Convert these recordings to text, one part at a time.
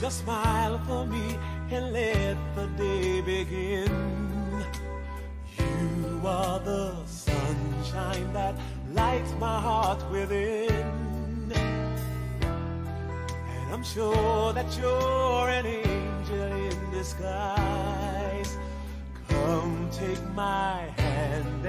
Just smile for me and let the day begin. You are the sunshine that lights my heart within. And I'm sure that you're an angel in disguise. Come take my hand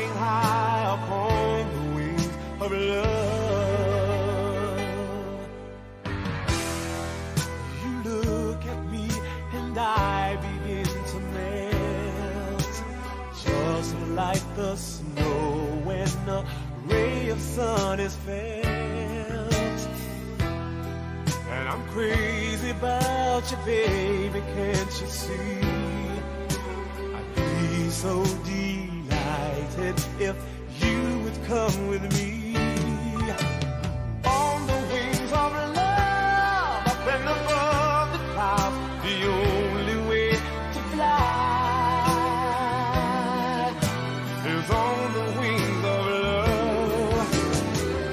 flying high upon the wings of love. You look at me and I begin to melt, just like the snow when a ray of sun is felt. And I'm crazy about you, baby, can't you see? I'd be so it if you would come with me. On the wings of love, up and above the clouds, the only way to fly is on the wings of love,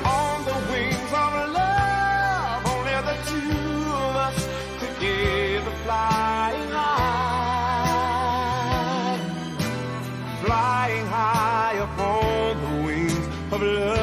on the wings of love, only the two of us together flying high, flying high of love.